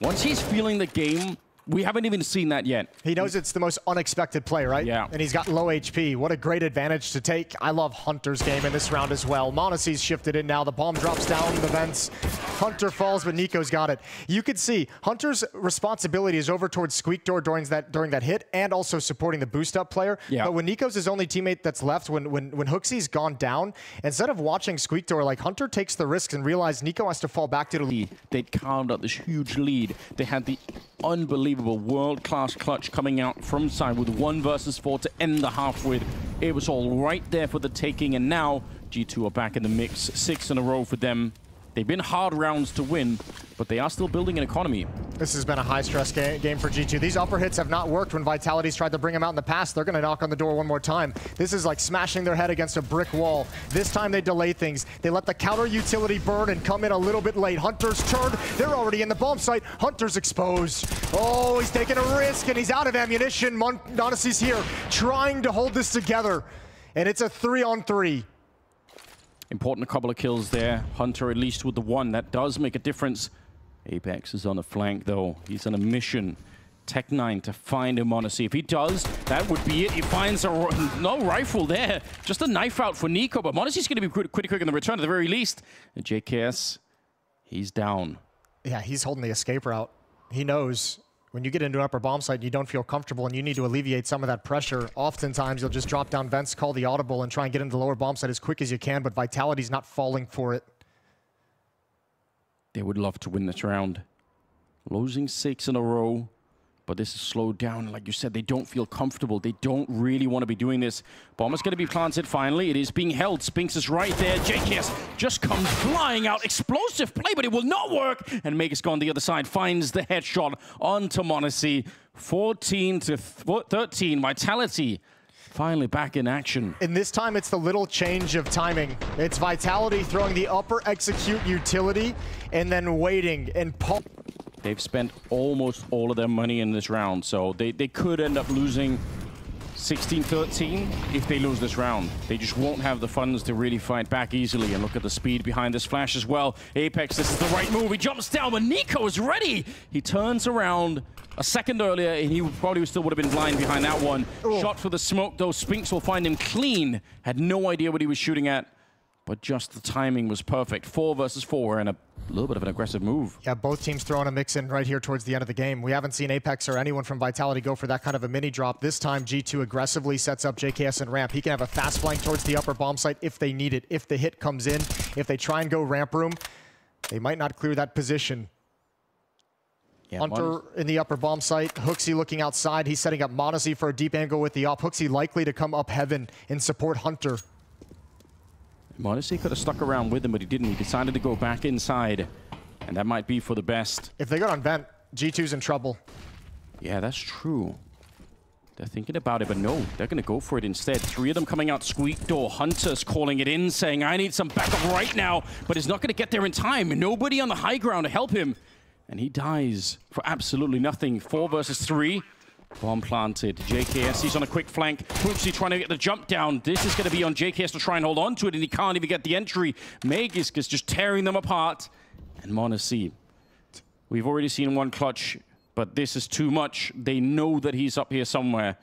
Once he's feeling the game, we haven't even seen that yet. He knows it's the most unexpected play, right? Yeah. And he's got low HP. What a great advantage to take. I love Hunter's game in this round as well. m0NESY's shifted in now. The bomb drops down the vents. Hunter falls, but NiKo's got it. You could see Hunter's responsibility is over towards Squeak Door during that during that hit and also supporting the boost up player. Yeah. But when NiKo's his only teammate that's left, when when when HooXi's gone down, instead of watching Squeak Door, like Hunter takes the risks and realizes NiKo has to fall back to the lead. They'd carved out this huge lead. They had the unbelievable world-class clutch coming out from side with one versus four to end the half with. It was all right there for the taking, and now G2 are back in the mix. Six in a row for them. They've been hard rounds to win, but they are still building an economy. This has been a high-stress ga game for G2. These upper hits have not worked when Vitality's tried to bring them out in the past. They're going to knock on the door one more time. This is like smashing their head against a brick wall. This time they delay things. They let the counter utility burn and come in a little bit late. Hunter's turned. They're already in the bomb site. Hunter's exposed. Oh, he's taking a risk, and he's out of ammunition. m0NESY's here trying to hold this together. And it's a three-on-three. Important couple of kills there. Hunter at least with the one. That does make a difference. Apex is on the flank though. He's on a mission. Tec-9 to find him on a see. If he does, that would be it. He finds a no rifle there. Just a knife out for NiKo, but m0NESY's going to be pretty quick in the return at the very least. And JKS, he's down. Yeah, he's holding the escape route. He knows when you get into an upper bomb site you don't feel comfortable and you need to alleviate some of that pressure, oftentimes you'll just drop down vents, call the audible, and try and get into the lower bomb site as quick as you can, but Vitality's not falling for it. They would love to win this round. Losing six in a row. But this is slowed down. Like you said, they don't feel comfortable. They don't really want to be doing this. Bomb is going to be planted finally. It is being held. Spinx is right there. JKS just comes flying out. Explosive play, but it will not work. And Magisk on the other side finds the headshot onto m0NESY. 14 to 13. Vitality finally back in action. And this time it's the little change of timing. It's Vitality throwing the upper execute utility and then waiting and. They've spent almost all of their money in this round, so they, they could end up losing 16-13 if they lose this round. They just won't have the funds to really fight back easily. And look at the speed behind this flash as well. Apex, this is the right move. He jumps down, but NiKo is ready. He turns around a second earlier, and he probably still would have been blind behind that one. Ooh. Shot for the smoke, though. Spinx will find him clean. Had no idea what he was shooting at but just the timing was perfect. Four versus four and a little bit of an aggressive move. Yeah, both teams throwing a mix in right here towards the end of the game. We haven't seen Apex or anyone from Vitality go for that kind of a mini drop. This time, G2 aggressively sets up JKS and ramp. He can have a fast flank towards the upper bomb site if they need it. If the hit comes in, if they try and go ramp room, they might not clear that position. Yeah, Hunter in the upper bomb site. HooXi looking outside. He's setting up m0NESY for a deep angle with the op. HooXi likely to come up heaven and support Hunter. m0NESY could have stuck around with him, but he didn't. He decided to go back inside, and that might be for the best. If they go on vent, G2's in trouble. Yeah, that's true. They're thinking about it, but no, they're going to go for it instead. Three of them coming out squeak door. Hunter's calling it in, saying, I need some backup right now, but he's not going to get there in time. Nobody on the high ground to help him. And he dies for absolutely nothing. Four versus three. Bomb planted. JKS, he's on a quick flank. HooXi trying to get the jump down. This is going to be on JKS to try and hold on to it, and he can't even get the entry. Magisk is just tearing them apart. And m0NESY. We've already seen one clutch, but this is too much. They know that he's up here somewhere.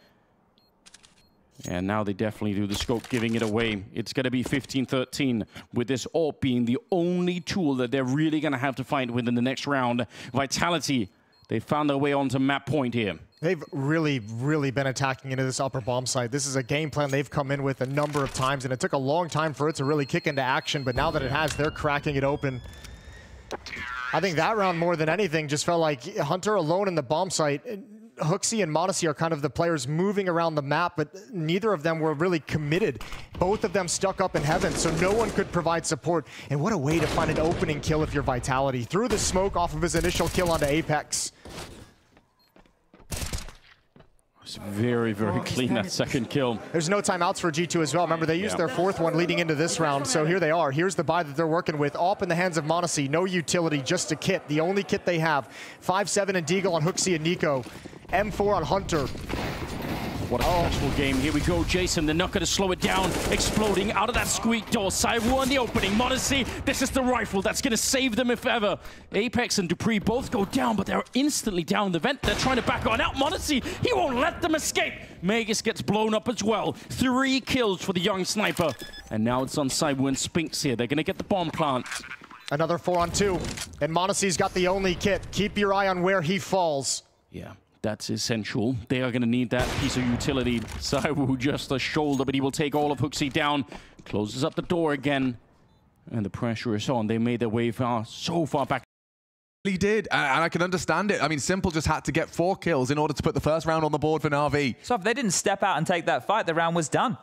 And now they definitely do the scope, giving it away. It's going to be 15-13, with this AWP being the only tool that they're really going to have to fight within the next round. Vitality, they found their way onto map point here. They've really, really been attacking into this upper bomb site. This is a game plan they've come in with a number of times, and it took a long time for it to really kick into action, but now that it has, they're cracking it open. I think that round, more than anything, just felt like Hunter alone in the bomb site. HooXi and m0NESY are kind of the players moving around the map, but neither of them were really committed. Both of them stuck up in heaven, so no one could provide support. And what a way to find an opening kill if you're Vitality. Threw the smoke off of his initial kill onto Apex. It's very, very oh, clean, that second kill. There's no timeouts for G2 as well. Remember, they used yeah. their fourth one leading into this round, so here they are. Here's the buy that they're working with. All in the hands of m0NESY. No utility, just a kit. The only kit they have. 5-7 and Deagle on HooXi and NiKo. M4 on Hunter. What a stressful game. Here we go, Jason. They're not going to slow it down. Exploding out of that squeak door. ZywOo on the opening. m0NESY, this is the rifle that's going to save them if ever. Apex and dupreeh both go down, but they're instantly down the vent. They're trying to back on out. m0NESY, he won't let them escape. Magisk gets blown up as well. Three kills for the young sniper. And now it's on ZywOo and Spinx here. They're going to get the bomb plant. Another four on two. And m0NESY's got the only kit. Keep your eye on where he falls. Yeah. That's essential. They are going to need that piece of utility. ZywOo just a shoulder, but he will take all of HooXi down. Closes up the door again. And the pressure is on. They made their way far, so far back. He did, and I can understand it. I mean, s1mple just had to get four kills in order to put the first round on the board for Na'Vi. So if they didn't step out and take that fight, the round was done.